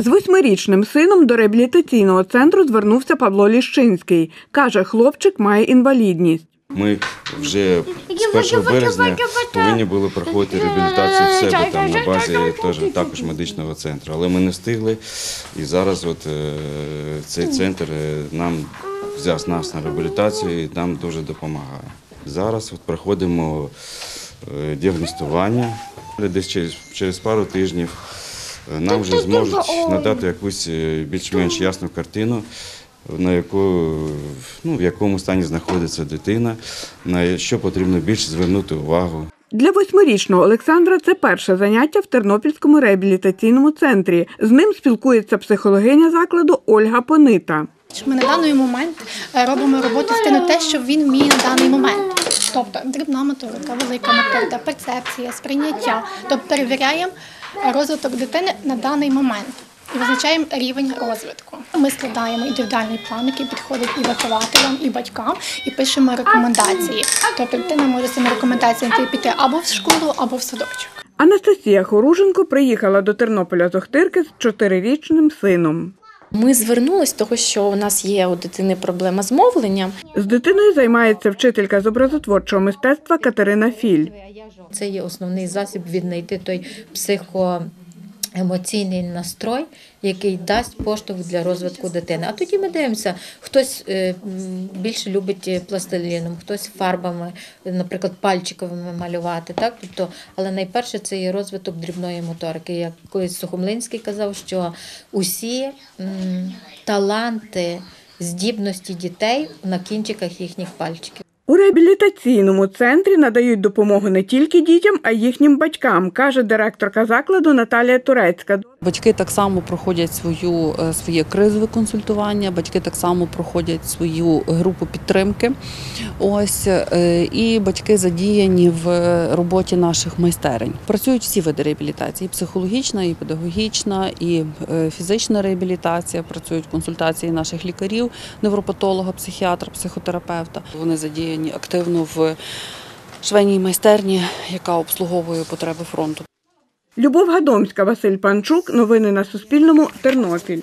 З восьмирічним сином до реабілітаційного центру звернувся Павло Ліщинський. Каже, хлопчик має інвалідність. Ми вже з 1 березня повинні були проходити реабілітацію в себе там на базі теж, також медичного центру. Але ми не встигли. І зараз от, е, цей центр е, нам взяв нас на реабілітацію і нам дуже допомагає. Зараз от проходимо е, діагностування. Десь через, через пару тижнів нам вже зможуть надати якусь е, більш-менш ясну картину, на яку, ну, в якому стані знаходиться дитина, на що потрібно більше звернути увагу. Для восьмирічного Олександра це перше заняття в Тернопільському реабілітаційному центрі. З ним спілкується психологиня закладу Ольга Понита. Ми на даний момент е, робимо роботу з тим, те, що він вміє на даний момент. Тобто дрібна моторика, велика моторика, перцепція, сприйняття. Тобто перевіряємо розвиток дитини на даний момент і визначаємо рівень розвитку. Ми складаємо індивідуальний план, який підходить і вихователям, і батькам, і пишемо рекомендації. Тобто дитина може з цими рекомендаціями піти або в школу, або в садочок. Анастасія Хоруженко приїхала до Тернополя з Охтирки з чотирирічним сином. Ми звернулись, того що у нас є у дитини проблема з мовленням. З дитиною займається вчителька з образотворчого мистецтва Катерина Філь. Це є основний засіб віднайти той психоемоційний настрой, який дасть поштовх для розвитку дитини. А тоді ми дивимося, хтось е, більше любить пластиліном, хтось фарбами, наприклад, пальчиковими малювати. Так? Тобто, але найперше це є розвиток дрібної моторики. Як колись Сухомлинський казав, що усі таланти, здібності дітей на кінчиках їхніх пальчиків. У реабілітаційному центрі надають допомогу не тільки дітям, а й їхнім батькам, каже директорка закладу Наталія Турецька. Батьки так само проходять свою е, своє кризове консультування, батьки так само проходять свою групу підтримки. Ось е, і батьки задіяні в роботі наших майстерень. Працюють всі види реабілітації: психологічна, і педагогічна, і е, фізична реабілітація. Працюють консультації наших лікарів, невропатолога, психіатра, психотерапевта. Вони задіяні активно в швейній майстерні, яка обслуговує потреби фронту. Любов Гадомська, Василь Панчук. Новини на Суспільному. Тернопіль.